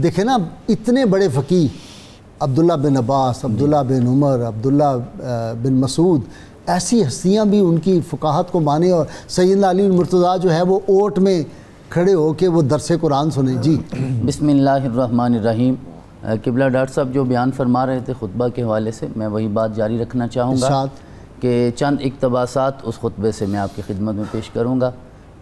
देखे ना इतने बड़े फ़कीर अब्दुल्ला बिन अब्बास अब्दुल्ला बिन उमर अब्दुल्ला बिन मसूद ऐसी हस्तियाँ भी उनकी फ़काहत को माने और सैद अली मुर्तज़ा जो है वो ओट में खड़े हो के वो दरस कुरान सुने। जी। बिसमीम किबला डॉक्टर साहब जो बयान फरमा रहे थे ख़ुतबा के हवाले से मैं वही बात जारी रखना चाहूँगा कि चंद इकतबासात उस खुतबे से मैं आपकी खिदमत में पेश करूँगा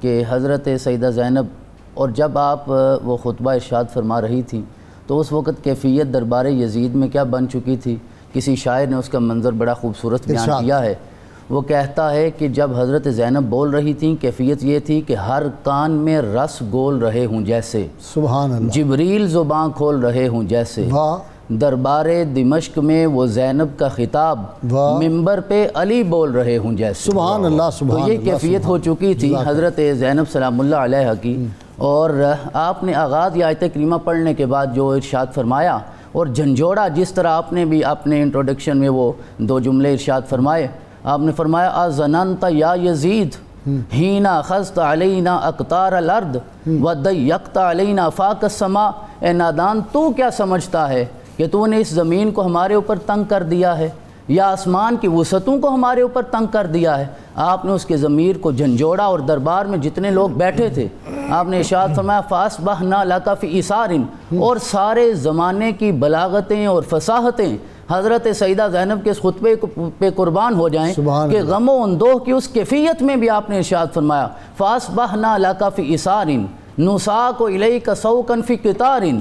कि हज़रत सईदा ज़ैनब और जब आप वो ख़ुतबा इरशाद फरमा रही थी तो उस वक़्त कैफियत दरबार यजीद में क्या बन चुकी थी? किसी शायर ने उसका मंज़र बड़ा खूबसूरत बयान किया है। वो कहता है कि जब हज़रत ज़ैनब बोल रही थी कैफियत ये थी कि हर कान में रस गोल रहे हूँ जैसे। सुबहान जबरील ज़ुबान खोल रहे हूँ जैसे। दरबार दिमश्क में वो जैनब का खिताब मिंबर पे अली बोल रहे हूँ जैसे। सुबहान अल्लाह तो ये कैफियत हो चुकी थी हज़रत जैनब सलामुल्लाह की। और आपने आगाज़ या आयत करीमा पढ़ने के बाद जो इरशाद फरमाया और झंझोड़ा जिस तरह आपने भी अपने इंट्रोडक्शन में वो दो जुमले इरशाद फरमाए आपने फरमाया अजनंत या यजीद हीना खस्त अलैना अकतार अलर्द व दयक्त अलैना फ़ाक समा ए नादान तू क्या समझता है कि तूने इस ज़मीन को हमारे ऊपर तंग कर दिया है? या आसमान की वसतों को हमारे ऊपर तंग कर दिया है? आपने उसके ज़मीर को झंझोड़ा और दरबार में जितने लोग बैठे थे आपने इशाद फरमाया फास बह ना लाकाफ़ी इसारिन। और सारे ज़माने की बलागतें और फसाहतें हज़रत सईदा जैनब के खुतबे पे कुर्बान हो जाएँ कि गमो अंदोह की उस कैफियत में भी आपने इशाद फरमाया फास बह ना लाकाफ़ी इसारिन। नुसा को इलई का सौ कनफी कितारिन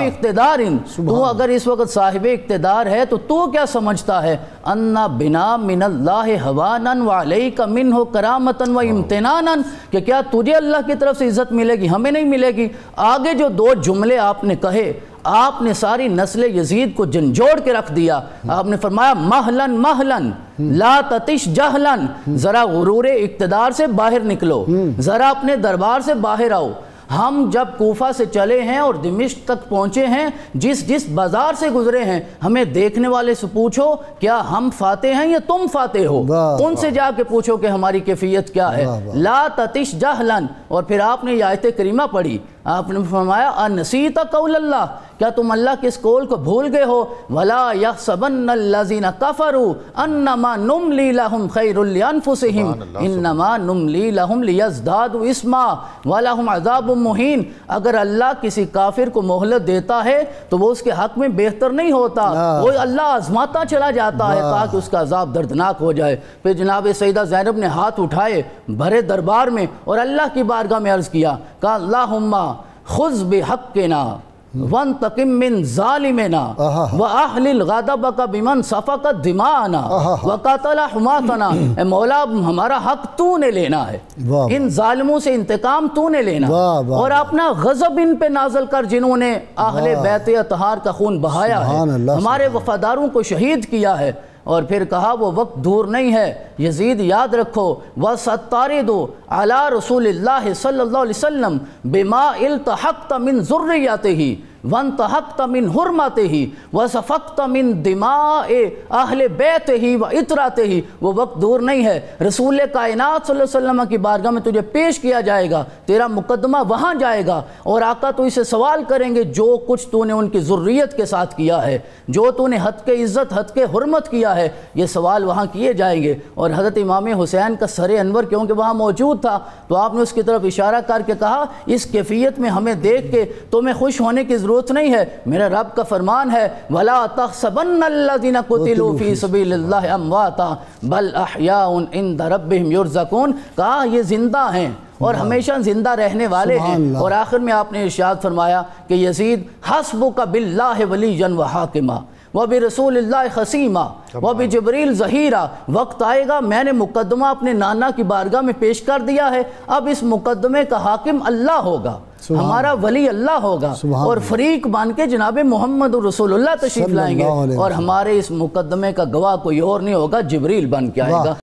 इकतदारिन। तू अगर इस वक्त साहिब इकतदार है तो तू क्या समझता है? अन्ना बिना मिनल्लाह हवानन वालई का मिन हो करामतन व इम्तनानन कि क्या तुझे अल्लाह की तरफ़ से इज़्ज़त मिलेगी? हमें नहीं मिलेगी। आगे जो दो जुमले आपने कहे आपने सारी नस्ल यजीद को झंझोड़ के रख दिया। आपने फरमाया महलन महलन ला ततिश जहलन जरा गुरूर इकतदार से बाहर निकलो जरा अपने दरबार से बाहर आओ। हम जब कोफा से चले हैं और दिमिश तक पहुँचे हैं जिस जिस बाज़ार से गुजरे हैं हमें देखने वाले से पूछो क्या हम फाते हैं या तुम फाते हो? उनसे जाके पूछो कि हमारी कैफियत क्या है। ला ततिश जहलन और फिर आपने आयत करीमा पढ़ी आपने फरमाया अनसीत कौल अल्लाह क्या तुम अल्लाह के इस कौल को भूल गए हो? वला यह सबन कफरू अन्नमा नुमली लहुम खैरुलअनफुसिहिम इन्नमा नुमली लहुम लियज़दादु इस्मा वलहुम अज़ाब मुहीन अगर अल्लाह किसी काफिर को मोहलत देता है तो वो उसके हक में बेहतर नहीं होता। वो अल्लाह आजमाता चला जाता है ताकि उसका अजाब दर्दनाक हो जाए। फिर जनाब सईदा जैनब ने हाथ उठाए भरे दरबार में और अल्लाह की बारगाह में अर्ज़ किया कहा अल्लाह खुज बेहक के ना वन तकिम मिन जालिमेना व अहलिल गदब का बिमन सफ़ा का दिमाना व कतला हुमातना मौला हमारा हक तूने लेना है। इन जालिमों से इंतकाम तूने लेना और अपना गजब इन पे नाजल कर जिन्होंने अहले बैत तहार का खून बहाया है। हमारे वफादारों को शहीद किया है। और फिर कहा वो वक्त दूर नहीं है। यजीद याद रखो। वह सत्तारे दो। अला रसूल वसल्लम बिमा इल्तहक़त मिन ज़ुर्रियत ही वन तहक तमिन हुरमाते ही व सफ़क तमिन दिमा अहल बैत ही व इतराते ही वो वक्त दूर नहीं है। रसूल कायनात वसल्लम की बारगाह में तुझे पेश किया जाएगा, तेरा मुकदमा वहाँ जाएगा और आका तो इसे सवाल करेंगे, जो कुछ तूने उनकी ज़ुर्रियत के साथ किया है, जो तूने हद के इज़्ज़त हद के हरमत किया है, ये सवाल वहाँ किए जाएँगे। और हज़रत इमाम हुसैन का सर अनवर, क्योंकि वहाँ मौजूद था तो आपने उसकी तरफ़ इशारा करके कहा इस कैफियत में हमें देख के तुम्हें खुश होने की ज़रूरत नहीं है। मेरा रब का फरमान है वला तखसबन्नल्लज़ीना कुतिलू फ़ी सबीलिल्लाह अमवाता बल अहयाउन इंद रब्बिहिम युरज़कून। कहा ये ज़िंदा हैं और हमेशा ज़िंदा रहने वाले हैं। और आखिर में आपने इर्शाद फरमाया कि यजीद हसबु का बिल्लाह वली जन व हाकिमा। वह भी रसूल खसीमा वह भी जबरील जहीरा वक्त आएगा मैंने मुकदमा अपने नाना की बारगाह में पेश कर दिया है अब इस मुकदमे का हाकिम अल्लाह होगा हमारा वली अल्लाह होगा और फरीक मान के जनाब मोहम्मद रसूल तशरीफ़ लाएँगे और हमारे इस मुकदमे का गवाह कोई और नहीं होगा जबरील बन के आएगा।